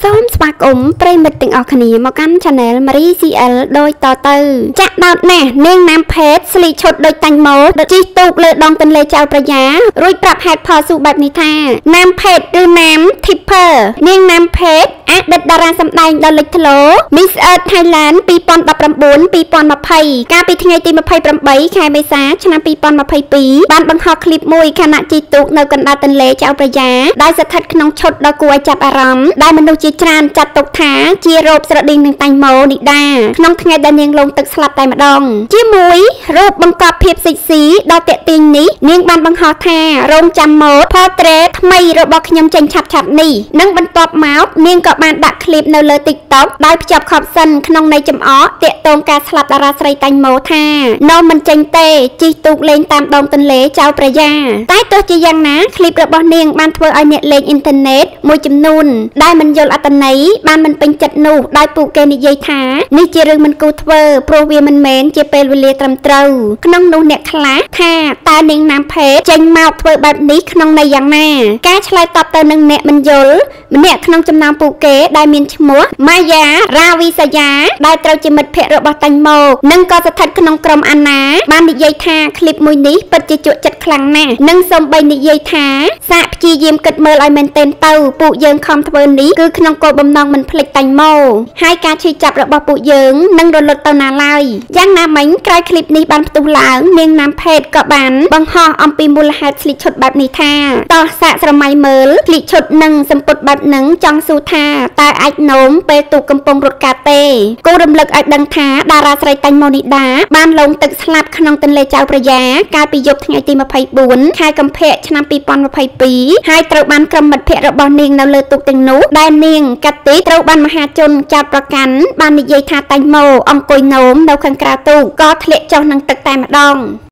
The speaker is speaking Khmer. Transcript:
សូមស្វាគមន៍ប្រិយមិត្តទាំងអស់គ្នាមកកាន់ Channel Marie CL ដូចតទៅ ចាក់ដោតណាស់នាងណាមភេទស្លីឈុតដូចតាញ់ម៉ូដជិះទូកលើដងទន្លេចៅប្រយ៉ារួចប្រាប់ហេតុផលស៊ូបែបនេះថា ណាមភេទឬណាម Tipper នាងណាមភេទ អតីតតារាសម្ដែងដ៏លេចធ្លោ Miss Earth Thailand 2019-2020កាលពីថ្ងៃទី28ខែមេសាឆ្នាំ2022បានបង្ហោះឃ្លីបមួយខណៈជិះទូកនៅកណ្ដាលទន្លេចៅប្រយ៉ាដោយស្ថិតក្នុងឈុតដ៏គួរឲ្យចាប់អារម្មណ៍ដែលមនុស្សជាច្រើនចាត់ទុកថាជារោគស្រដៀងនឹងតាញ់ម៉ូនីដាក្នុងថ្ងៃដែលនាងលងទឹកស្លាប់តែម្ដង ជាមួយរូបបង្កប់ភាពសិចស៊ីដ៏តាក់ទាញនេះនាងបានបង្ហោះថារោងចាំម៉ូត portrait ថ្មីរបស់ខ្ញុំចេញឆាប់ឆាប់នេះនិងបន្ទាប់មកនាងក៏បានដាក់ឃ្លីបនៅលើ TikTok ដោយភ្ជាប់ខបសិនក្នុងន័យចំអកតាក់ទងការស្លាប់តារាស្រីតាញ់ម៉ូថានៅមិនចេញទេជិះទូកលេងតាមដងទន្លេចៅប្រយ៉ាតែទោះជាយ៉ាងណាឃ្លីបរបស់នាងបានធ្វើឲ្យអ្នកលេងអ៊ីនធឺណិតមួយចំនួនដែលមិនយល់អត្តន័យបានមិនពេញចិត្តនោះដោយពួកគេនិយាយថានេះជារឿងមិនគួរធ្វើព្រោះវាមិនមែនជាពេលវេលាត្រឹមត្រូវក្នុងនោះអ្នកខ្លះថាតើនាងណាមភេទចេញមកធ្វើបែបនេះក្នុងន័យយ៉ាងណាការឆ្លើយតបទៅនឹងអ្នកមិនយល់ម្នាក់ក្នុងចំណោមពួកគេទេដែលមានឈ្មោះម៉ាយ៉ារាវិសយាដែលត្រូវជាមិត្តភក្តិរបស់តាញ់មកនិងក៏ស្ថិតក្នុងក្រុមអាណាបាននិយាយថាឃ្លីបមួយនេះពិតជាជក់ចិត្តខ្លាំងណាស់និងសូម្បីនិយាយថាសាកព្យាយាមគិតមើលឲ្យមែនទែនទៅពួកយើងខំធ្វើនេះគឺក្នុងគោលបំណងមិនភ្លេចតាញ់មកហើយការឈឺចាប់របស់ពួកយើងនឹងរលត់ទៅណាឡើយយ៉ាងណាមិញក្រោយឃ្លីបនេះបានផ្ទុះឡើងនាងណាមភេទក៏បានបង្ហោះអំពីមូលហេតុស្លីឈុតបែបនេះថាតោះសាកស្រមៃមើលស្លីឈុតនិងសម្ពុតបែបនឹងចង់សួរថាតើអាចនោមពេលទូកកំពុងរត់កាទេគូរំលឹកឲ្យដឹងថាតារាស្រីតាញ់ម៉ូនីដាបានលងទឹកស្លាប់ក្នុងទន្លេចៅប្រយ៉ាកាលពីយប់ថ្ងៃទី24ខែកុម្ភៈឆ្នាំ2022ហើយត្រូវបានក្រុមមិត្តភ័ក្តិរបស់នាងនៅលើទូកទាំងនោះដែលនាងកាត់ទីត្រូវបានមហាជនចោទប្រកាន់បាននិយាយថាតាញ់ម៉ូអង្គុយនោមនៅខាងក្រៅទូកក៏ធ្លាក់ចុះនឹងទឹកតែម្ដង